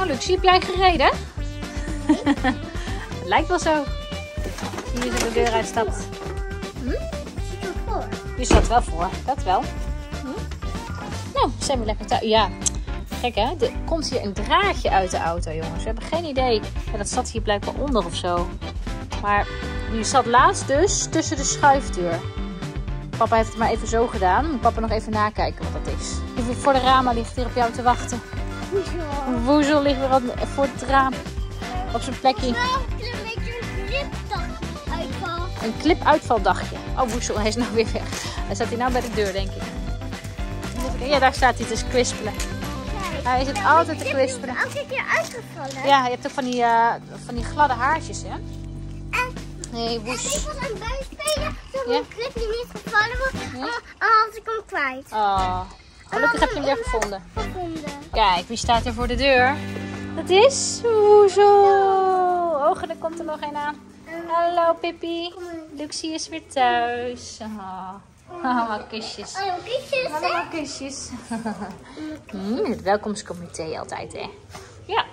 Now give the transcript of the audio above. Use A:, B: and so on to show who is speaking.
A: Nou, Luxie, heb jij gereden? Lijkt wel zo. Hier zo de deur uitstapt.
B: Zit voor?
A: Je staat wel voor, dat wel. Hm? Nou, zijn we lekker thuis. Ja, gek hè? Er komt hier een draadje uit de auto, jongens. We hebben geen idee. En dat zat hier blijkbaar onder of zo. Maar nu zat laatst dus tussen de schuifdeur. Papa heeft het maar even zo gedaan. Moet papa nog even nakijken wat dat is. Even voor de ramen ligt hier op jou te wachten.
B: Hoezo?
A: Een woezel ligt weer aan- voor het raam. Op zijn plekje.
B: Een beetje een gripdag uitval.
A: Een clip-uitvaldagje. Oh, woezel, hij is nou weer weg. Hij staat hier nou bij de deur, denk ik. Ja, daar staat hij te kwispelen. Hij zit altijd te kwispelen.
B: Elke keer uitgevallen.
A: Ja, je hebt ook van die, eh, van die gladde haartjes, hè?
B: En
A: Nee,
B: ik
A: woes.
B: was aan het buitenspelen. Toen
A: Ja?
B: mijn clip niet gevallen was,
A: Ja?
B: dan had ik hem kwijt.
A: Oh, gelukkig heb je hem weer gevonden.
B: Gevonden.
A: Kijk, wie staat er voor de deur? Dat is Woezel. Oh, er komt er nog een aan. Hallo, Pippi. Luxie is weer thuis. Oh, allemaal kusjes.
B: Oh, kiesjes.
A: Allemaal kusjes. Hmm, het welkomstcomité altijd, hè? Ja.